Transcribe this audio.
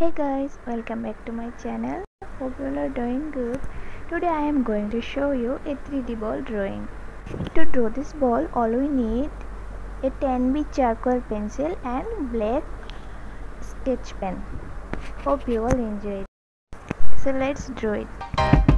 hey guys welcome back to my channel. Hope you are doing good. Today i am going to show you a 3d ball drawing. To draw this ball all we need a 10b charcoal pencil and black sketch pen. Hope you all enjoy it. So let's draw it.